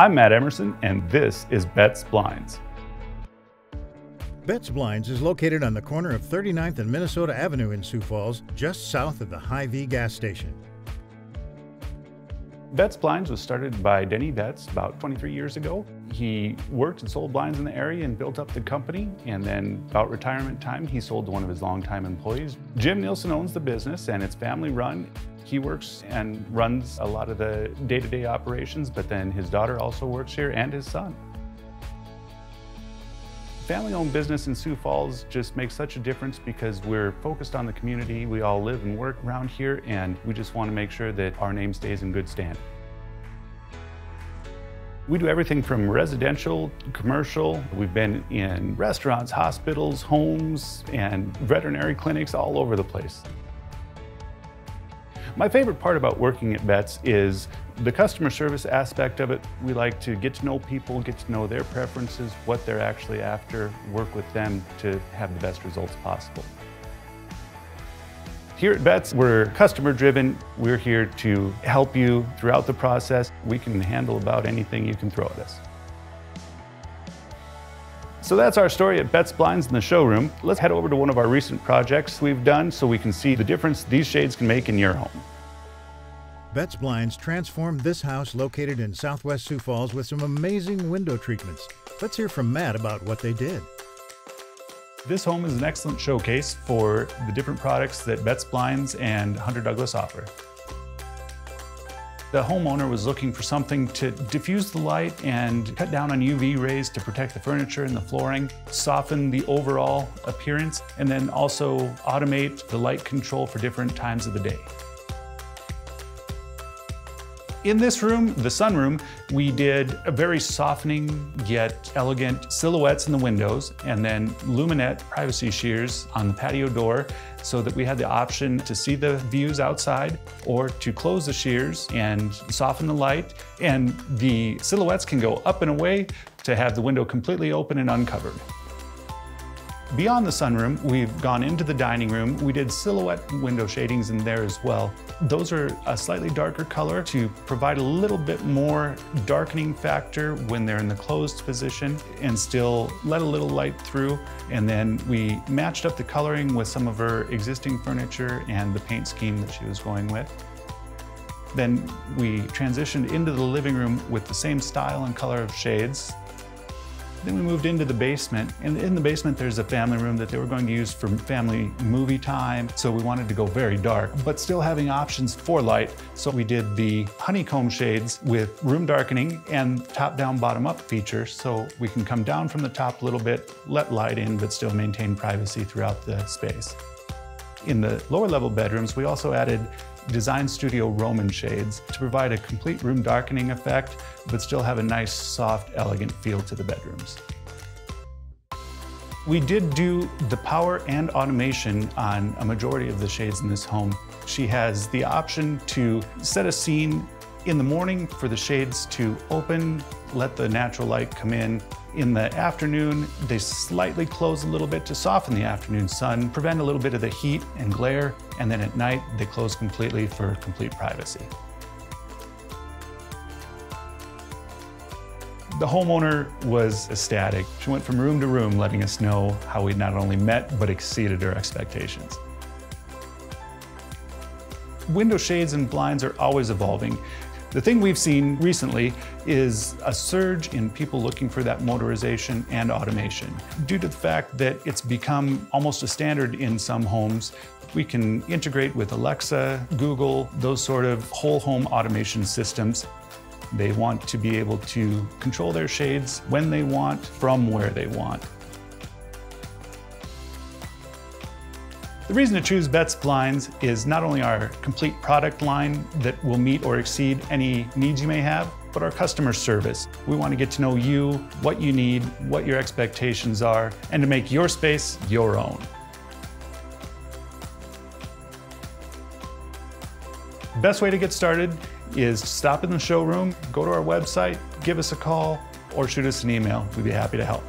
I'm Matt Emerson, and this is Betz Blinds. Betz Blinds is located on the corner of 39th and Minnesota Avenue in Sioux Falls, just south of the Hy-Vee gas station. Betz Blinds was started by Denny Betz about 23 years ago. He worked and sold blinds in the area and built up the company. And then about retirement time, he sold to one of his longtime employees. Jim Nielsen owns the business and it's family run. He works and runs a lot of the day-to-day -day operations, but then his daughter also works here and his son. Family-owned business in Sioux Falls just makes such a difference because we're focused on the community. We all live and work around here and we just want to make sure that our name stays in good stand. We do everything from residential, commercial. We've been in restaurants, hospitals, homes, and veterinary clinics all over the place. My favorite part about working at Betz is the customer service aspect of it. We like to get to know people, get to know their preferences, what they're actually after, work with them to have the best results possible. Here at Betz, we're customer driven. We're here to help you throughout the process. We can handle about anything you can throw at us. So that's our story at Betz Blinds in the showroom. Let's head over to one of our recent projects we've done so we can see the difference these shades can make in your home. Betz Blinds transformed this house located in southwest Sioux Falls with some amazing window treatments. Let's hear from Matt about what they did. This home is an excellent showcase for the different products that Betz Blinds and Hunter Douglas offer. The homeowner was looking for something to diffuse the light and cut down on UV rays to protect the furniture and the flooring, soften the overall appearance, and then also automate the light control for different times of the day. In this room, the sunroom, we did a very softening yet elegant silhouettes in the windows and then luminette privacy sheers on the patio door so that we had the option to see the views outside or to close the sheers and soften the light. And the silhouettes can go up and away to have the window completely open and uncovered. Beyond the sunroom, we've gone into the dining room. We did silhouette window shadings in there as well. Those are a slightly darker color to provide a little bit more darkening factor when they're in the closed position and still let a little light through. And then we matched up the coloring with some of her existing furniture and the paint scheme that she was going with. Then we transitioned into the living room with the same style and color of shades. Then we moved into the basement, and in the basement there's a family room that they were going to use for family movie time, so we wanted to go very dark, but still having options for light, so we did the honeycomb shades with room darkening and top-down, bottom-up features, so we can come down from the top a little bit, let light in, but still maintain privacy throughout the space. In the lower level bedrooms, we also added Design Studio Roman shades to provide a complete room darkening effect, but still have a nice, soft, elegant feel to the bedrooms. We did do the power and automation on a majority of the shades in this home. She has the option to set a scene in the morning for the shades to open, let the natural light come in, in the afternoon, they slightly close a little bit to soften the afternoon sun, prevent a little bit of the heat and glare, and then at night, they close completely for complete privacy. The homeowner was ecstatic. She went from room to room letting us know how we not only met, but exceeded her expectations. Window shades and blinds are always evolving. The thing we've seen recently is a surge in people looking for that motorization and automation. Due to the fact that it's become almost a standard in some homes, we can integrate with Alexa, Google, those sort of whole home automation systems. They want to be able to control their shades when they want, from where they want. The reason to choose Betz Blinds is not only our complete product line that will meet or exceed any needs you may have, but our customer service. We want to get to know you, what you need, what your expectations are, and to make your space your own. Best way to get started is stop in the showroom, go to our website, give us a call, or shoot us an email. We'd be happy to help.